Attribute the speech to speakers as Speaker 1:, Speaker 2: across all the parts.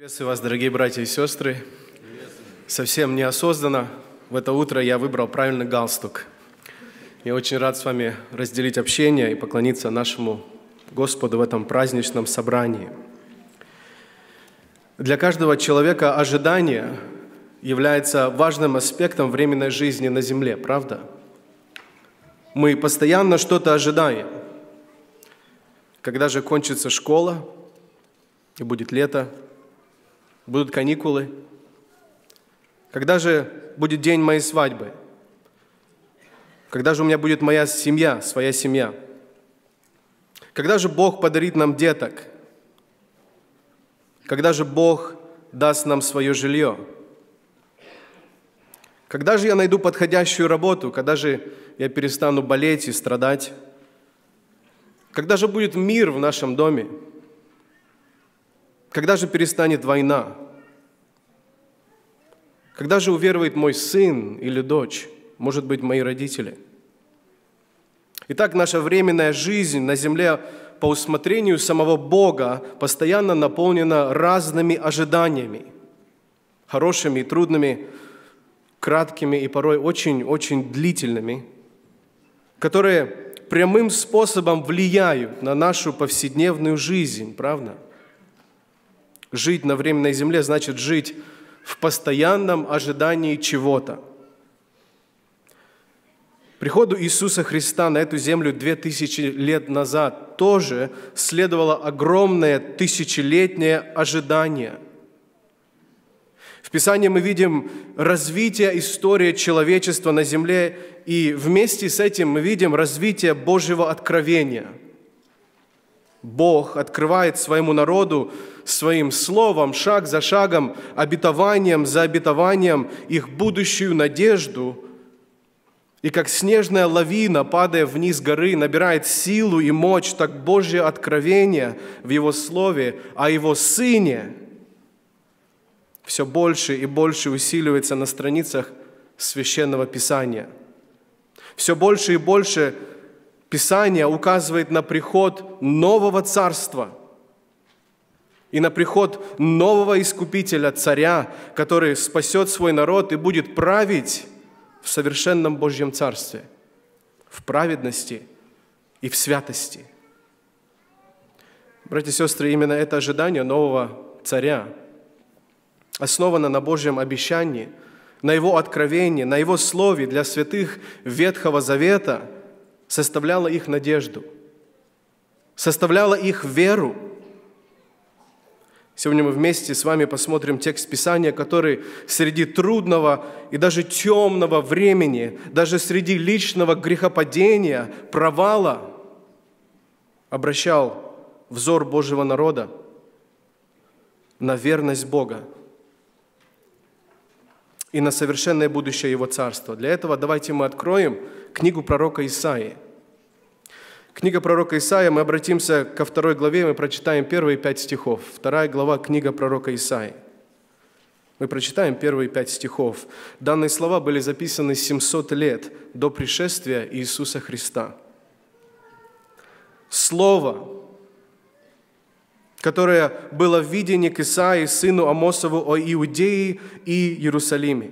Speaker 1: Приветствую вас, дорогие братья и сестры. Совсем неосознанно в это утро я выбрал правильный галстук. Я очень рад с вами разделить общение и поклониться нашему Господу в этом праздничном собрании. Для каждого человека ожидание является важным аспектом временной жизни на земле, правда? Мы постоянно что-то ожидаем. Когда же кончится школа и будет лето – будут каникулы? Когда же будет день моей свадьбы? Когда же у меня будет моя семья, своя семья? Когда же Бог подарит нам деток? Когда же Бог даст нам свое жилье? Когда же я найду подходящую работу? Когда же я перестану болеть и страдать? Когда же будет мир в нашем доме? Когда же перестанет война? Когда же уверует мой сын или дочь? Может быть, мои родители? Итак, наша временная жизнь на земле по усмотрению самого Бога постоянно наполнена разными ожиданиями, хорошими и трудными, краткими и порой очень-очень длительными, которые прямым способом влияют на нашу повседневную жизнь, правда? Жить на временной земле значит жить в постоянном ожидании чего-то. Приходу Иисуса Христа на эту землю две тысячи лет назад тоже следовало огромное тысячелетнее ожидание. В Писании мы видим развитие истории человечества на земле, и вместе с этим мы видим развитие Божьего откровения – Бог открывает своему народу своим словом, шаг за шагом, обетованием за обетованием их будущую надежду. И как снежная лавина, падая вниз горы, набирает силу и мощь, так Божье откровение в Его Слове о Его Сыне все больше и больше усиливается на страницах Священного Писания. Все больше и больше – Писание указывает на приход нового царства и на приход нового искупителя, царя, который спасет свой народ и будет править в совершенном Божьем царстве, в праведности и в святости. Братья и сестры, именно это ожидание нового царя основано на Божьем обещании, на Его откровении, на Его слове для святых Ветхого Завета – составляла их надежду, составляла их веру. Сегодня мы вместе с вами посмотрим текст Писания, который среди трудного и даже темного времени, даже среди личного грехопадения, провала, обращал взор Божьего народа на верность Бога и на совершенное будущее Его Царства. Для этого давайте мы откроем книгу пророка Исаии. Книга пророка Исаия, мы обратимся ко второй главе, мы прочитаем первые пять стихов. Вторая глава, книга пророка Исаии. Мы прочитаем первые пять стихов. Данные слова были записаны 700 лет до пришествия Иисуса Христа. Слово, которое было в видении к Исаии, сыну Амосову о Иудее и Иерусалиме.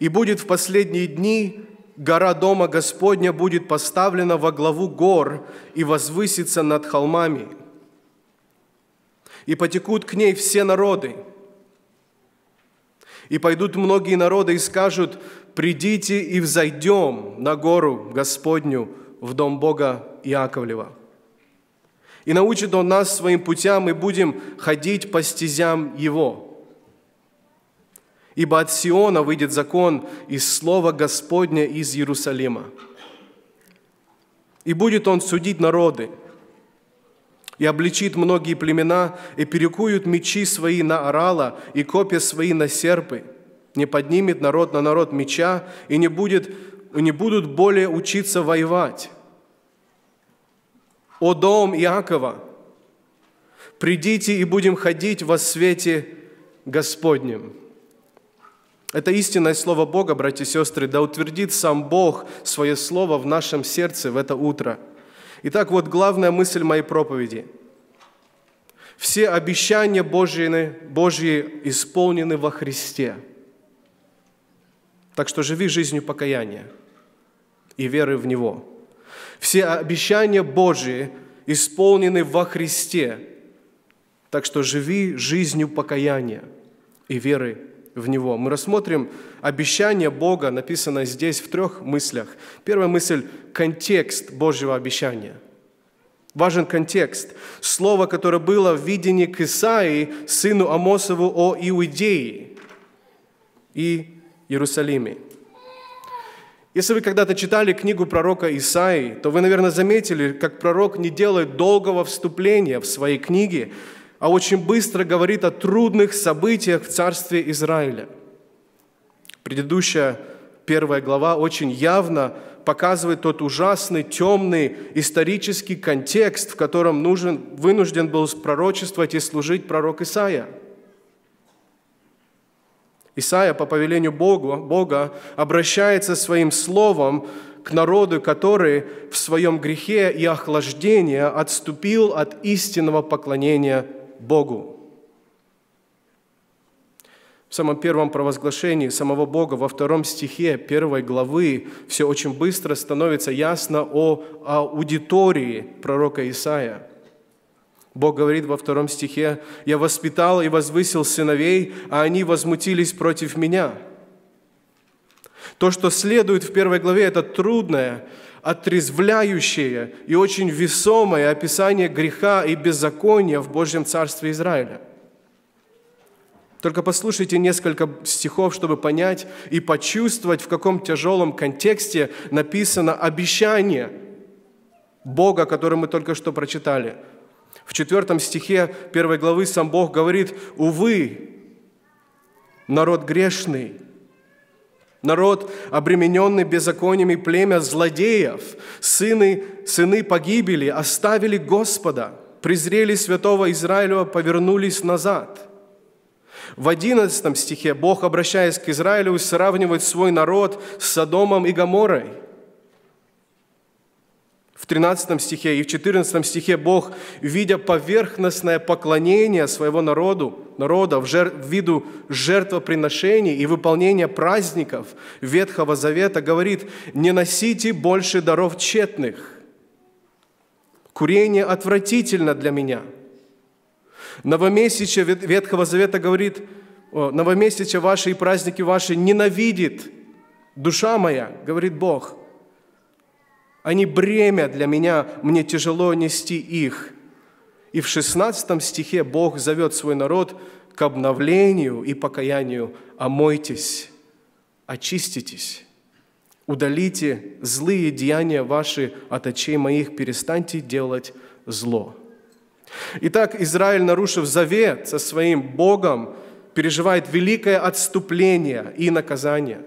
Speaker 1: «И будет в последние дни гора Дома Господня будет поставлена во главу гор и возвысится над холмами. И потекут к ней все народы. И пойдут многие народы и скажут, «Придите и взойдем на гору Господню в дом Бога Иаковлева». И научит Он нас своим путям, и будем ходить по стезям Его – ибо от Сиона выйдет закон из слова Господня из Иерусалима. И будет он судить народы, и обличит многие племена, и перекуют мечи свои на орала, и копья свои на серпы. Не поднимет народ на народ меча, и не, будет, не будут более учиться воевать. О дом Иакова, придите и будем ходить во свете Господнем. Это истинное Слово Бога, братья и сестры, да утвердит сам Бог свое Слово в нашем сердце в это утро. Итак, вот главная мысль моей проповеди. Все обещания Божьи, Божьи исполнены во Христе. Так что живи жизнью покаяния и веры в Него. Все обещания Божьи исполнены во Христе. Так что живи жизнью покаяния и веры в Него. Мы рассмотрим обещание Бога, написанное здесь в трех мыслях. Первая мысль – контекст Божьего обещания – Важен контекст. Слово, которое было в видении к Исаии, сыну Амосову о Иудее и Иерусалиме. Если вы когда-то читали книгу пророка Исаии, то вы, наверное, заметили, как пророк не делает долгого вступления в своей книге, а очень быстро говорит о трудных событиях в царстве Израиля. Предыдущая первая глава очень явно показывает тот ужасный, темный исторический контекст, в котором нужен, вынужден был пророчествовать и служить пророк Исаия. Исаия по повелению Бога, Бога обращается своим словом к народу, который в своем грехе и охлаждении отступил от истинного поклонения Богу. В самом первом провозглашении самого Бога во втором стихе первой главы все очень быстро становится ясно о аудитории пророка Исаия. Бог говорит во втором стихе, «Я воспитал и возвысил сыновей, а они возмутились против меня». То, что следует в первой главе, это трудное, отрезвляющее и очень весомое описание греха и беззакония в Божьем Царстве Израиля – только послушайте несколько стихов, чтобы понять и почувствовать, в каком тяжелом контексте написано обещание Бога, которое мы только что прочитали. В четвертом стихе первой главы сам Бог говорит, «Увы, народ грешный, народ, обремененный беззакониями, племя злодеев, сыны, сыны погибели, оставили Господа, презрели святого Израилева, повернулись назад». В 11 стихе Бог, обращаясь к Израилю, сравнивает свой народ с Содомом и Гоморой. В 13 стихе и в 14 стихе Бог, видя поверхностное поклонение своего народу, народа в, жер, в виду жертвоприношений и выполнения праздников Ветхого Завета, говорит, не носите больше даров тщетных. Курение отвратительно для меня – Новомесячие Ветхого Завета говорит, новомесячие ваши и праздники ваши ненавидит душа моя, говорит Бог. Они бремя для меня, мне тяжело нести их. И в 16 стихе Бог зовет свой народ к обновлению и покаянию. Омойтесь, очиститесь, удалите злые деяния ваши от очей моих, перестаньте делать зло. Итак, Израиль, нарушив завет со своим Богом, переживает великое отступление и наказание.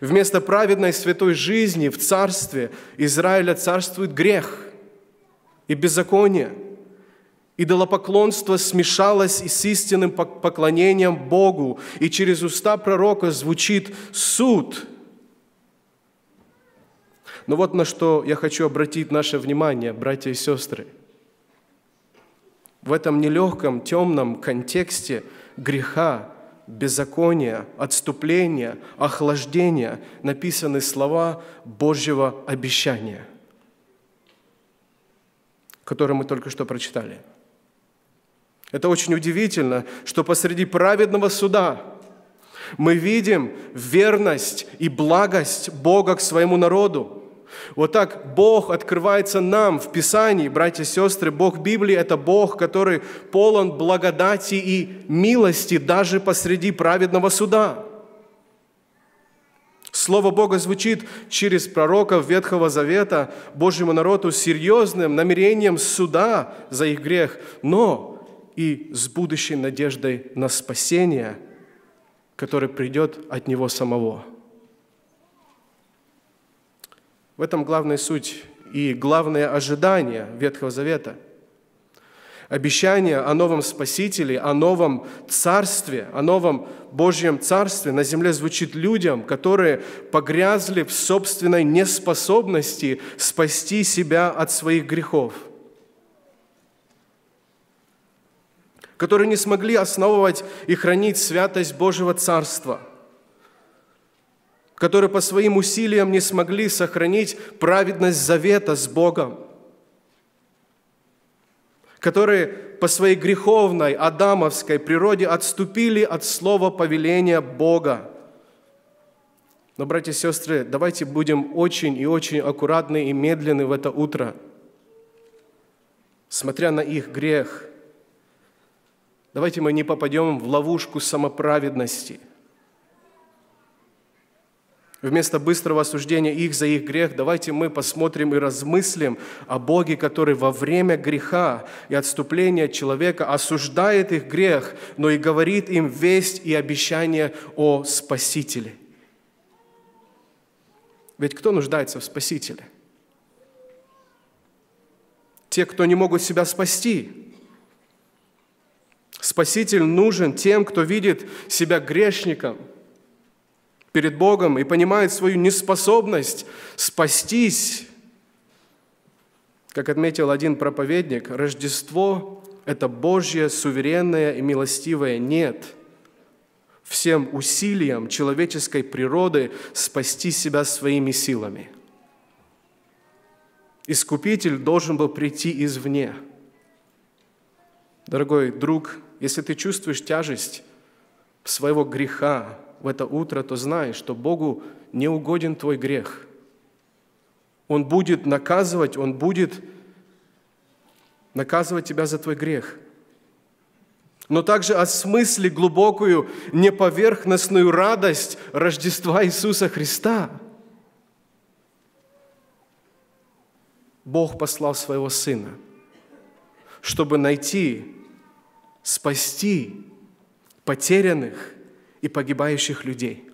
Speaker 1: Вместо праведной святой жизни в царстве Израиля царствует грех и беззаконие. Идолопоклонство смешалось и с истинным поклонением Богу, и через уста пророка звучит суд. Но вот на что я хочу обратить наше внимание, братья и сестры – в этом нелегком, темном контексте греха, беззакония, отступления, охлаждения написаны слова Божьего обещания, которые мы только что прочитали. Это очень удивительно, что посреди праведного суда мы видим верность и благость Бога к своему народу – вот так Бог открывается нам в Писании, братья и сестры. Бог Библии – это Бог, который полон благодати и милости даже посреди праведного суда. Слово Бога звучит через пророков Ветхого Завета Божьему народу с серьезным намерением суда за их грех, но и с будущей надеждой на спасение, которое придет от Него самого. В этом главная суть и главное ожидание Ветхого Завета. Обещание о новом Спасителе, о новом Царстве, о новом Божьем Царстве на земле звучит людям, которые погрязли в собственной неспособности спасти себя от своих грехов. которые не смогли основывать и хранить святость Божьего Царства, которые по своим усилиям не смогли сохранить праведность завета с Богом, которые по своей греховной адамовской природе отступили от слова повеления Бога. Но, братья и сестры, давайте будем очень и очень аккуратны и медленны в это утро, смотря на их грех. Давайте мы не попадем в ловушку самоправедности – Вместо быстрого осуждения их за их грех, давайте мы посмотрим и размыслим о Боге, который во время греха и отступления человека осуждает их грех, но и говорит им весть и обещание о Спасителе. Ведь кто нуждается в Спасителе? Те, кто не могут себя спасти. Спаситель нужен тем, кто видит себя грешником – перед Богом и понимает свою неспособность спастись. Как отметил один проповедник, Рождество – это Божье суверенное и милостивое «нет» всем усилиям человеческой природы спасти себя своими силами. Искупитель должен был прийти извне. Дорогой друг, если ты чувствуешь тяжесть своего греха, в это утро, то знай, что Богу не угоден твой грех. Он будет наказывать, Он будет наказывать тебя за твой грех. Но также осмысли глубокую, неповерхностную радость Рождества Иисуса Христа. Бог послал своего Сына, чтобы найти, спасти потерянных, и погибающих людей.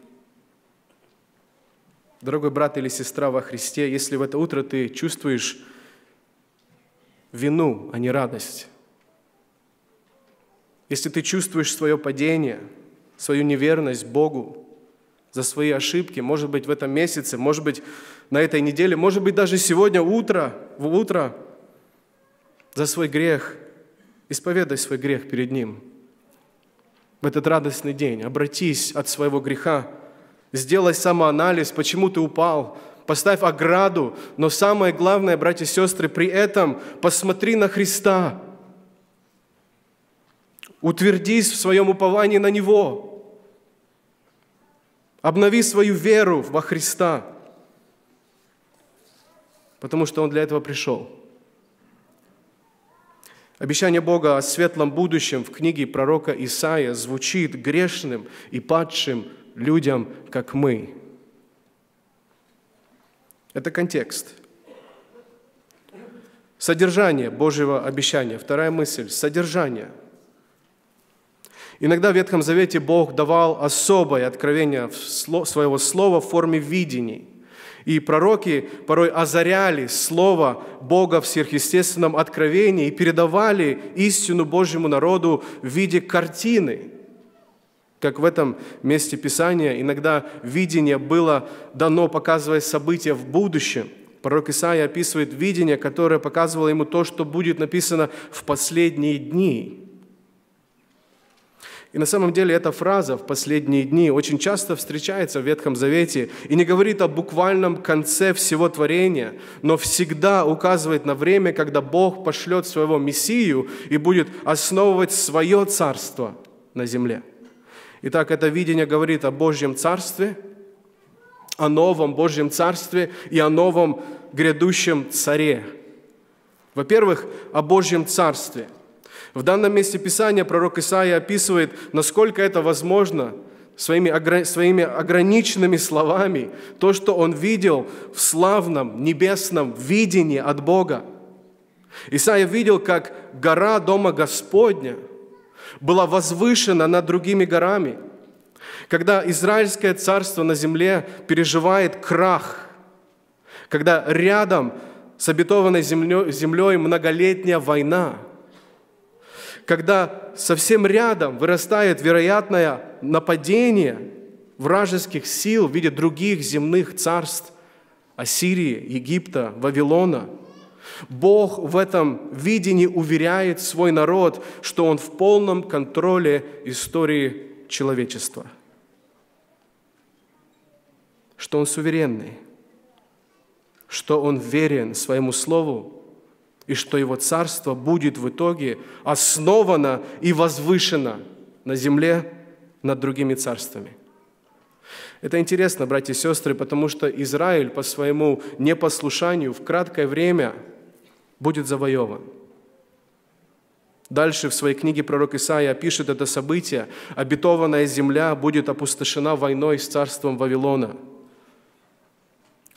Speaker 1: Дорогой брат или сестра во Христе, если в это утро ты чувствуешь вину, а не радость, если ты чувствуешь свое падение, свою неверность Богу за свои ошибки, может быть, в этом месяце, может быть, на этой неделе, может быть, даже сегодня утро, в утро, за свой грех, исповедай свой грех перед Ним – в этот радостный день. Обратись от своего греха, сделай самоанализ, почему ты упал, поставь ограду, но самое главное, братья и сестры, при этом посмотри на Христа. Утвердись в своем уповании на Него. Обнови свою веру во Христа, потому что Он для этого пришел. Обещание Бога о светлом будущем в книге пророка Исаия звучит грешным и падшим людям, как мы. Это контекст. Содержание Божьего обещания. Вторая мысль – содержание. Иногда в Ветхом Завете Бог давал особое откровение своего слова в форме видений – и пророки порой озаряли Слово Бога в сверхъестественном откровении и передавали истину Божьему народу в виде картины. Как в этом месте Писания иногда видение было дано, показывая события в будущем. Пророк Исаия описывает видение, которое показывало ему то, что будет написано в последние дни. И на самом деле эта фраза в последние дни очень часто встречается в Ветхом Завете и не говорит о буквальном конце всего творения, но всегда указывает на время, когда Бог пошлет своего Мессию и будет основывать свое царство на земле. Итак, это видение говорит о Божьем царстве, о новом Божьем царстве и о новом грядущем царе. Во-первых, о Божьем царстве – в данном месте Писания пророк Исаия описывает, насколько это возможно, своими, своими ограниченными словами, то, что он видел в славном небесном видении от Бога. Исаия видел, как гора Дома Господня была возвышена над другими горами. Когда Израильское царство на земле переживает крах, когда рядом с обетованной землей, землей многолетняя война – когда совсем рядом вырастает вероятное нападение вражеских сил в виде других земных царств Ассирии, Египта, Вавилона, Бог в этом видении уверяет свой народ, что Он в полном контроле истории человечества, что Он суверенный, что Он верен своему Слову, и что Его Царство будет в итоге основано и возвышено на земле над другими царствами. Это интересно, братья и сестры, потому что Израиль по своему непослушанию в краткое время будет завоеван. Дальше в своей книге пророк Исаия пишет это событие. Обетованная земля будет опустошена войной с царством Вавилона.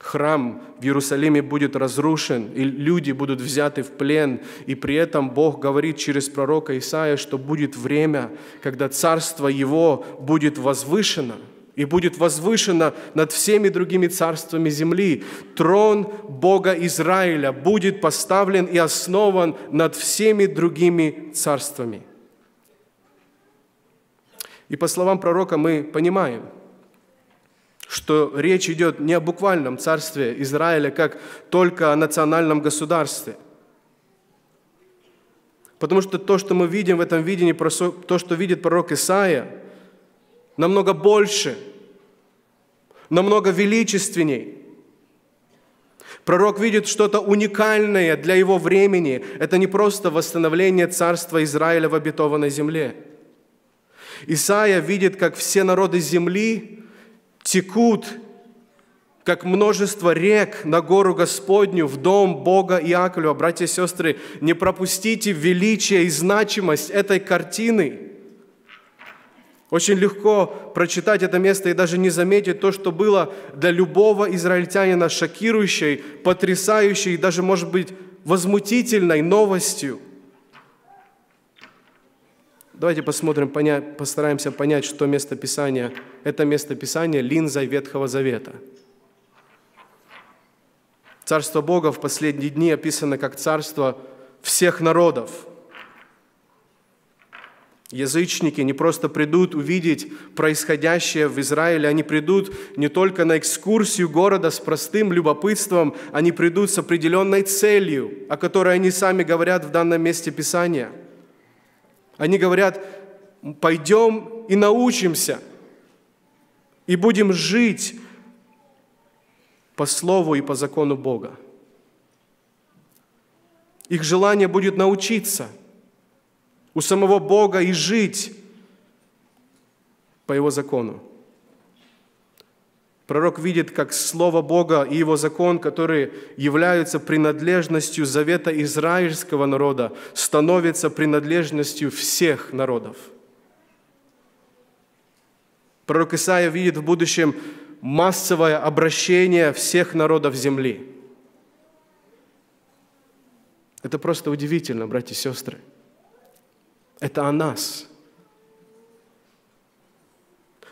Speaker 1: Храм в Иерусалиме будет разрушен, и люди будут взяты в плен. И при этом Бог говорит через пророка Исаия, что будет время, когда царство Его будет возвышено – и будет возвышено над всеми другими царствами земли. Трон Бога Израиля будет поставлен и основан над всеми другими царствами. И по словам пророка мы понимаем, что речь идет не о буквальном царстве Израиля, как только о национальном государстве. Потому что то, что мы видим в этом видении, то, что видит пророк Исаия – намного больше, намного величественней. Пророк видит что-то уникальное для его времени. Это не просто восстановление царства Израиля в обетованной земле. Исаия видит, как все народы земли текут, как множество рек на гору Господню, в дом Бога Иаковлева. Братья и сестры, не пропустите величие и значимость этой картины – очень легко прочитать это место и даже не заметить то, что было для любого израильтянина шокирующей, потрясающей, даже, может быть, возмутительной новостью. Давайте посмотрим, понять, постараемся понять, что место Писания. Это место Писания линзой Ветхого Завета. Царство Бога в последние дни описано как царство всех народов – Язычники не просто придут увидеть происходящее в Израиле, они придут не только на экскурсию города с простым любопытством, они придут с определенной целью, о которой они сами говорят в данном месте Писания. Они говорят, пойдем и научимся, и будем жить по слову и по закону Бога. Их желание будет научиться – у самого Бога и жить по Его закону. Пророк видит, как Слово Бога и Его закон, которые являются принадлежностью завета израильского народа, становятся принадлежностью всех народов. Пророк Исаия видит в будущем массовое обращение всех народов земли. Это просто удивительно, братья и сестры. Это о нас.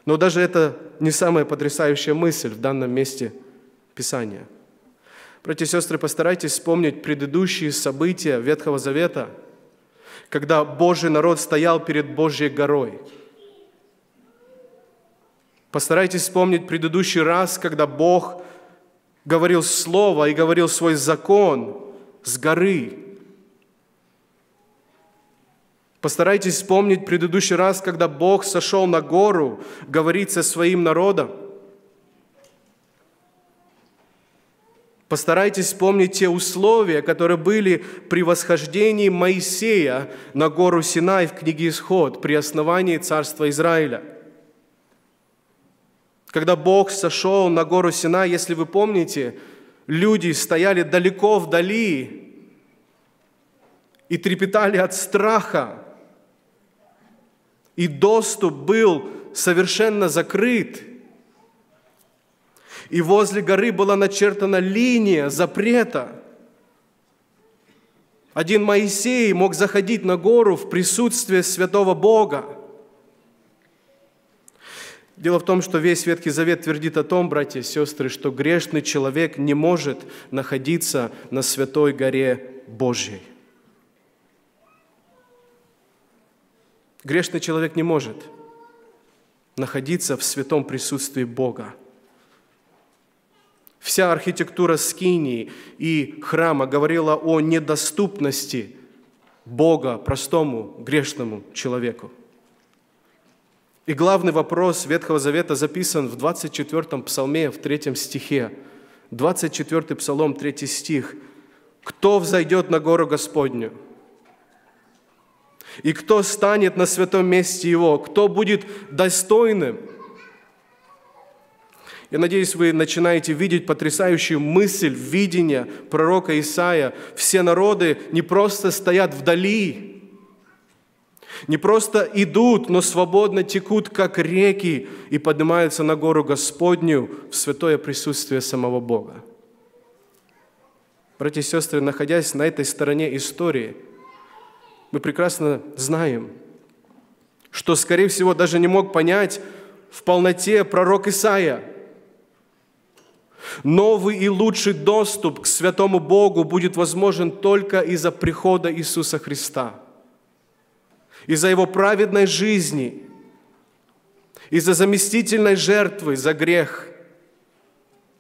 Speaker 1: Но даже это не самая потрясающая мысль в данном месте Писания. Братья и сестры, постарайтесь вспомнить предыдущие события Ветхого Завета, когда Божий народ стоял перед Божьей горой. Постарайтесь вспомнить предыдущий раз, когда Бог говорил Слово и говорил свой закон с горы. Постарайтесь вспомнить предыдущий раз, когда Бог сошел на гору говорить со своим народом. Постарайтесь вспомнить те условия, которые были при восхождении Моисея на гору Синай в книге Исход при основании царства Израиля. Когда Бог сошел на гору Синай, если вы помните, люди стояли далеко вдали и трепетали от страха, и доступ был совершенно закрыт. И возле горы была начертана линия запрета. Один Моисей мог заходить на гору в присутствие святого Бога. Дело в том, что весь Ветхий Завет твердит о том, братья и сестры, что грешный человек не может находиться на святой горе Божьей. Грешный человек не может находиться в святом присутствии Бога. Вся архитектура Скинии и храма говорила о недоступности Бога простому грешному человеку. И главный вопрос Ветхого Завета записан в 24-м псалме, в 3 стихе. 24-й псалом, 3 стих. «Кто взойдет на гору Господню? И кто станет на святом месте Его? Кто будет достойным?» Я надеюсь, вы начинаете видеть потрясающую мысль, видение пророка Исаия. Все народы не просто стоят вдали, не просто идут, но свободно текут, как реки, и поднимаются на гору Господню в святое присутствие самого Бога. Братья и сестры, находясь на этой стороне истории, мы прекрасно знаем, что, скорее всего, даже не мог понять в полноте пророк Исаия – Новый и лучший доступ к святому Богу будет возможен только из-за прихода Иисуса Христа, из-за Его праведной жизни, из-за заместительной жертвы за грех,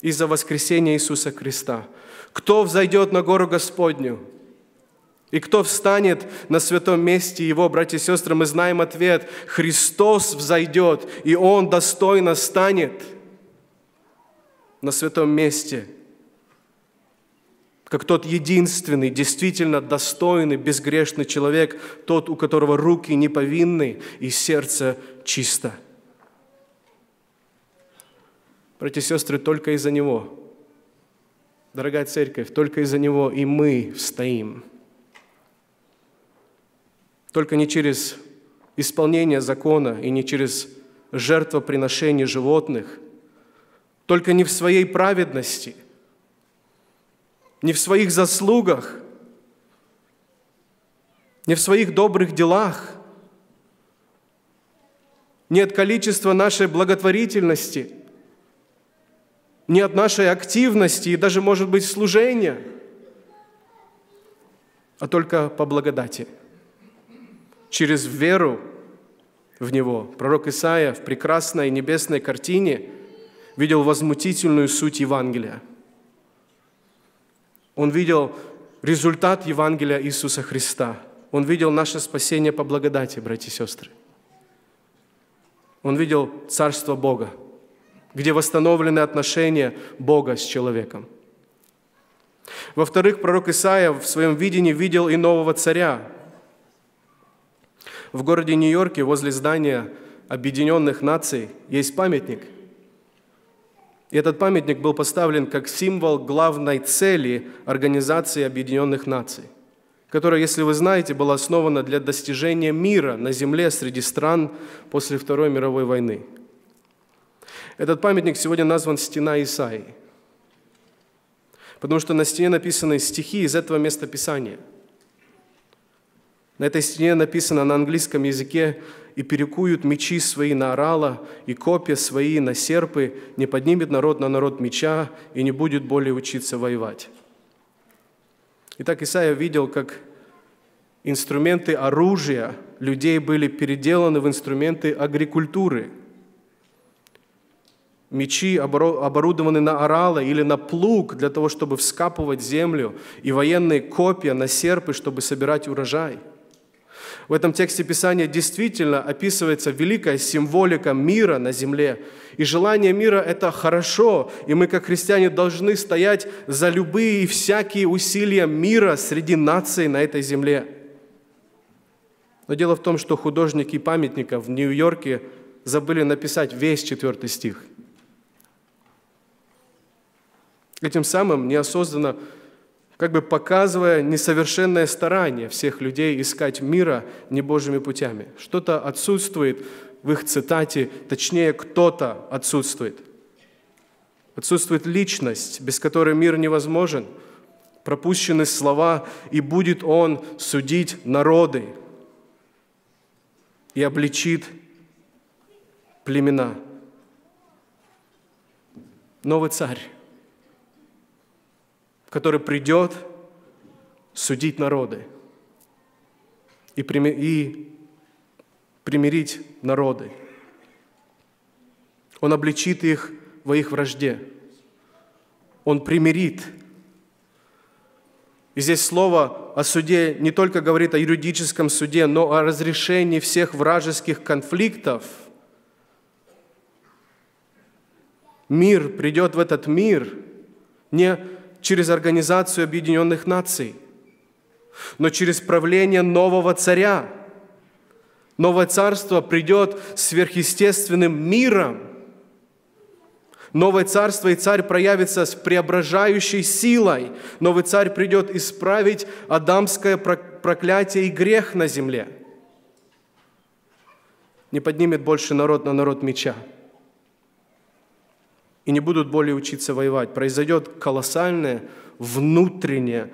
Speaker 1: из-за воскресения Иисуса Христа. Кто взойдет на гору Господню? И кто встанет на святом месте Его, братья и сестры, мы знаем ответ. Христос взойдет, и Он достойно станет – на святом месте, как тот единственный, действительно достойный, безгрешный человек, тот, у которого руки не повинны и сердце чисто. Братья и сестры, только из-за Него, дорогая церковь, только из-за Него и мы стоим. Только не через исполнение закона и не через жертвоприношение животных – только не в своей праведности, не в своих заслугах, не в своих добрых делах, не от количества нашей благотворительности, не от нашей активности и даже, может быть, служения, а только по благодати, через веру в Него. Пророк Исаия в прекрасной небесной картине – видел возмутительную суть Евангелия. Он видел результат Евангелия Иисуса Христа. Он видел наше спасение по благодати, братья и сестры. Он видел Царство Бога, где восстановлены отношения Бога с человеком. Во-вторых, пророк Исаия в своем видении видел и нового царя. В городе Нью-Йорке возле здания Объединенных Наций есть памятник – и этот памятник был поставлен как символ главной цели Организации Объединенных Наций, которая, если вы знаете, была основана для достижения мира на земле среди стран после Второй мировой войны. Этот памятник сегодня назван «Стена Исаии», потому что на стене написаны стихи из этого места Писания. На этой стене написано на английском языке и перекуют мечи свои на орала, и копья свои на серпы, не поднимет народ на народ меча, и не будет более учиться воевать». Итак, Исаия видел, как инструменты оружия людей были переделаны в инструменты агрикультуры. Мечи оборудованы на орала или на плуг для того, чтобы вскапывать землю, и военные копья на серпы, чтобы собирать урожай – в этом тексте Писания действительно описывается великая символика мира на земле. И желание мира – это хорошо, и мы, как христиане, должны стоять за любые и всякие усилия мира среди наций на этой земле. Но дело в том, что художники памятника в Нью-Йорке забыли написать весь четвертый стих. Этим самым неосознанно как бы показывая несовершенное старание всех людей искать мира небожьими путями. Что-то отсутствует в их цитате, точнее, кто-то отсутствует. Отсутствует личность, без которой мир невозможен. Пропущены слова, и будет он судить народы и обличит племена. Новый царь который придет судить народы и, примирить народы. Он обличит их во их вражде. Он примирит. И здесь слово о суде не только говорит о юридическом суде, но о разрешении всех вражеских конфликтов. Мир придет в этот мир не через Организацию Объединенных Наций, но через правление нового царя. Новое царство придет сверхъестественным миром. Новое царство и царь проявится с преображающей силой. Новый царь придет исправить адамское проклятие и грех на земле. Не поднимет больше народ на народ меча. И не будут более учиться воевать. Произойдет колоссальное внутреннее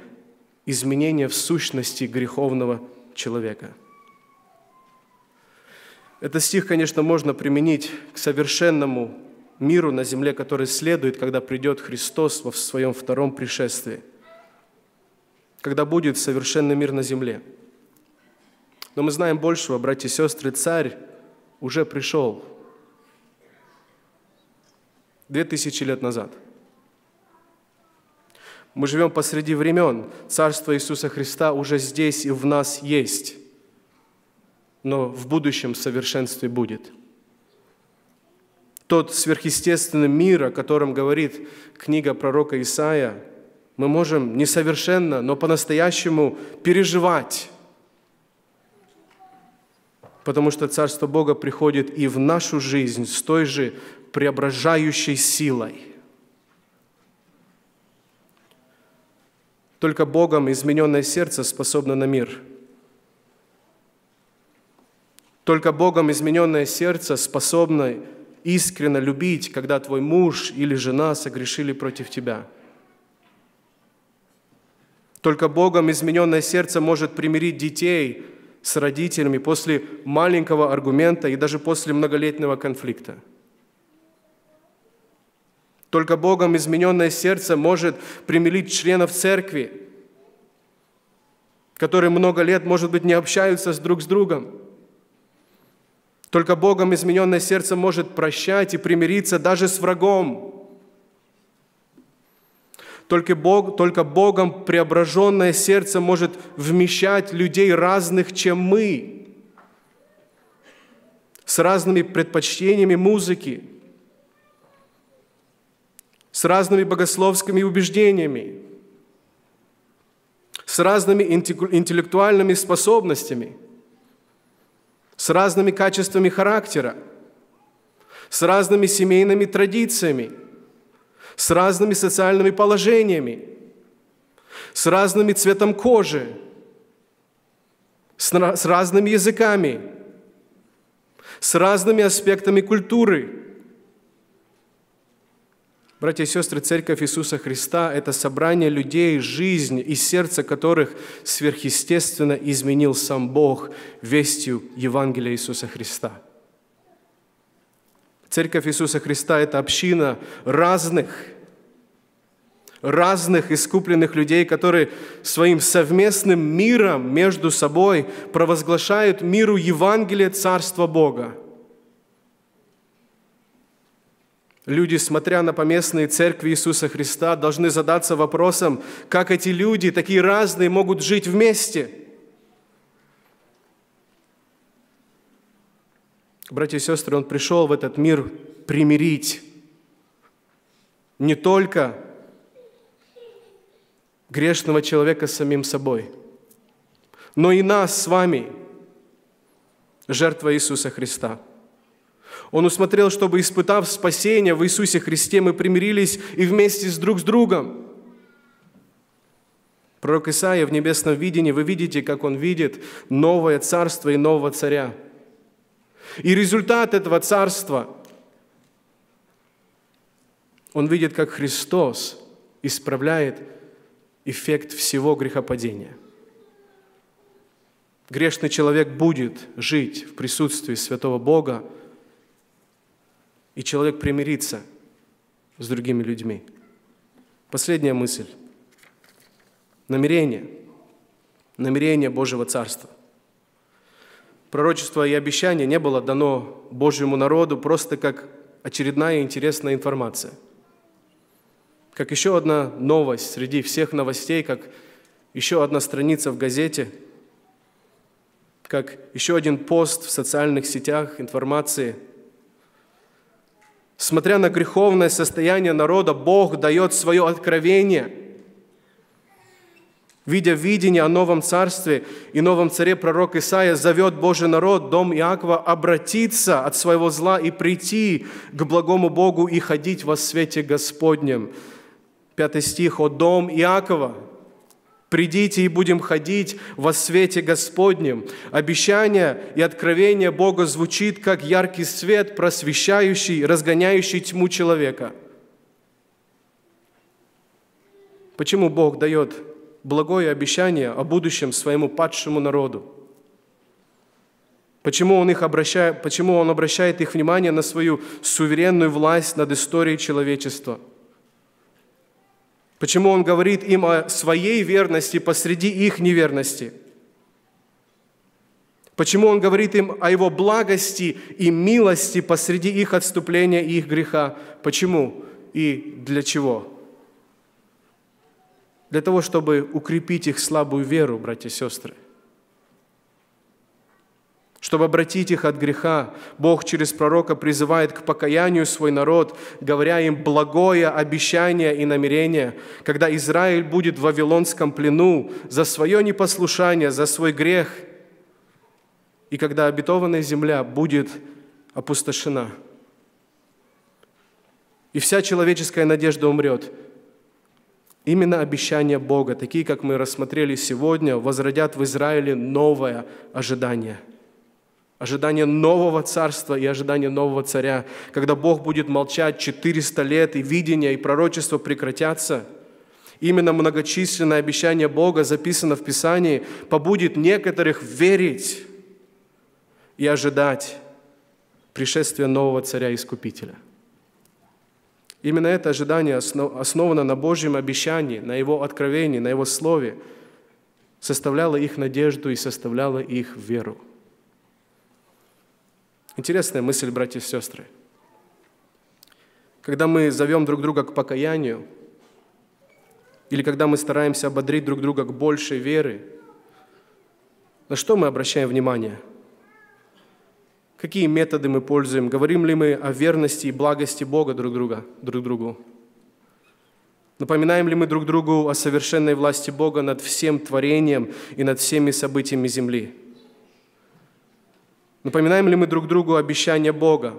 Speaker 1: изменение в сущности греховного человека. Этот стих, конечно, можно применить к совершенному миру на земле, который следует, когда придет Христос в своем втором пришествии, когда будет совершенный мир на земле. Но мы знаем большего, братья и сестры, царь уже пришел две тысячи лет назад – мы живем посреди времен. Царство Иисуса Христа уже здесь и в нас есть. Но в будущем совершенстве будет. Тот сверхъестественный мир, о котором говорит книга пророка Исаия, мы можем несовершенно, но по-настоящему переживать. Потому что Царство Бога приходит и в нашу жизнь с той же преображающей силой – Только Богом измененное сердце способно на мир. Только Богом измененное сердце способно искренне любить, когда твой муж или жена согрешили против тебя. Только Богом измененное сердце может примирить детей с родителями после маленького аргумента и даже после многолетнего конфликта – только Богом измененное сердце может примирить членов церкви, которые много лет, может быть, не общаются с друг с другом. Только Богом измененное сердце может прощать и примириться даже с врагом. Только, Бог, только Богом преображенное сердце может вмещать людей разных, чем мы, с разными предпочтениями музыки, с разными богословскими убеждениями, с разными интеллектуальными способностями, с разными качествами характера, с разными семейными традициями, с разными социальными положениями, с разным цветом кожи, с разными языками, с разными аспектами культуры – Братья и сестры, Церковь Иисуса Христа – это собрание людей, жизнь и сердце которых сверхъестественно изменил сам Бог вестью Евангелия Иисуса Христа. Церковь Иисуса Христа – это община разных, разных искупленных людей, которые своим совместным миром между собой провозглашают миру Евангелие Царства Бога – Люди, смотря на поместные церкви Иисуса Христа, должны задаться вопросом, как эти люди, такие разные, могут жить вместе. Братья и сестры, Он пришел в этот мир примирить не только грешного человека с самим собой, но и нас с вами, жертва Иисуса Христа – он усмотрел, чтобы, испытав спасение в Иисусе Христе, мы примирились и вместе с друг с другом. Пророк Исаия в небесном видении, вы видите, как он видит новое царство и нового царя. И результат этого царства, он видит, как Христос исправляет эффект всего грехопадения. Грешный человек будет жить в присутствии святого Бога, и человек примирится с другими людьми. Последняя мысль. Намерение. Намерение Божьего Царства. Пророчество и обещание не было дано Божьему народу просто как очередная интересная информация. как еще одна новость среди всех новостей, как еще одна страница в газете, как еще один пост в социальных сетях информации. Смотря на греховное состояние народа, Бог дает свое откровение – видя видение о новом царстве и новом царе, пророк Исаия зовет Божий народ, дом Иакова, обратиться от своего зла и прийти к благому Богу и ходить во свете Господнем. Пятый стих, «О дом Иакова, Придите и будем ходить во свете Господнем. Обещание и откровение Бога звучит, как яркий свет, просвещающий, разгоняющий тьму человека. Почему Бог дает благое обещание о будущем своему падшему народу. Почему он, их обращает, почему он обращает их внимание на свою суверенную власть над историей человечества? Почему он говорит им о своей верности посреди их неверности? Почему он говорит им о его благости и милости посреди их отступления и их греха? Почему и для чего? для того, чтобы укрепить их слабую веру, братья и сестры. Чтобы обратить их от греха, Бог через пророка призывает к покаянию свой народ, говоря им благое обещание и намерение, когда Израиль будет в Вавилонском плену за свое непослушание, за свой грех, и когда обетованная земля будет опустошена. И вся человеческая надежда умрет – Именно обещания Бога, такие, как мы рассмотрели сегодня, возродят в Израиле новое ожидание. Ожидание нового царства и ожидание нового царя, когда Бог будет молчать 400 лет, и видения, и пророчества прекратятся. Именно многочисленное обещание Бога, записано в Писании, побудит некоторых верить и ожидать пришествия нового царя-искупителя – Именно это ожидание основано на Божьем обещании, на Его откровении, на Его Слове, составляло их надежду и составляло их веру. Интересная мысль, братья и сестры. Когда мы зовем друг друга к покаянию, или когда мы стараемся ободрить друг друга к большей вере, на что мы обращаем внимание – Какие методы мы пользуем? Говорим ли мы о верности и благости Бога друг, друга, друг другу? Напоминаем ли мы друг другу о совершенной власти Бога над всем творением и над всеми событиями земли? Напоминаем ли мы друг другу обещания Бога?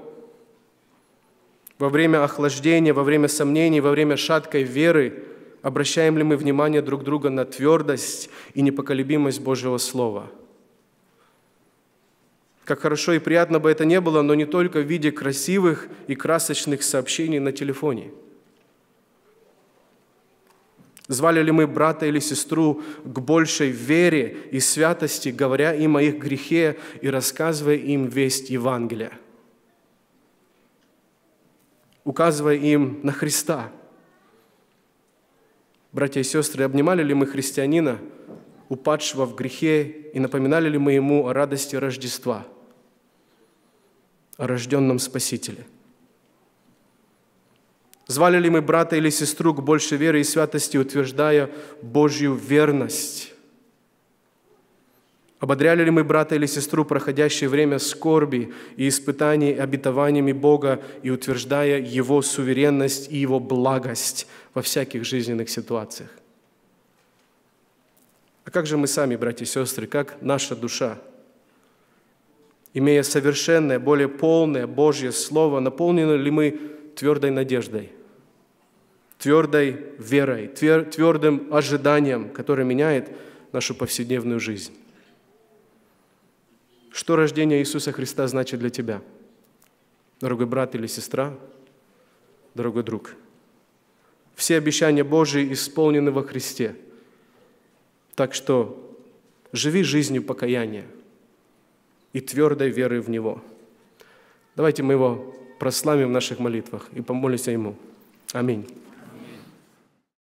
Speaker 1: Во время охлаждения, во время сомнений, во время шаткой веры обращаем ли мы внимание друг друга на твердость и непоколебимость Божьего Слова – как хорошо и приятно бы это не было, но не только в виде красивых и красочных сообщений на телефоне. Звали ли мы брата или сестру к большей вере и святости, говоря им о их грехе и рассказывая им весть Евангелия? Указывая им на Христа. Братья и сестры, обнимали ли мы христианина, упадшего в грехе, и напоминали ли мы ему о радости Рождества – о рожденном Спасителе. Звали ли мы брата или сестру к большей вере и святости, утверждая Божью верность? Ободряли ли мы брата или сестру, проходящее время скорби и испытаний обетованиями Бога и утверждая Его суверенность и Его благость во всяких жизненных ситуациях? А как же мы сами, братья и сестры, как наша душа – имея совершенное, более полное Божье Слово, наполнены ли мы твердой надеждой, твердой верой, твердым ожиданием, которое меняет нашу повседневную жизнь? Что рождение Иисуса Христа значит для тебя, дорогой брат или сестра, дорогой друг? Все обещания Божьи исполнены во Христе. Так что живи жизнью покаяния – и твердой веры в Него. Давайте мы Его прославим в наших молитвах и помолимся Ему. Аминь.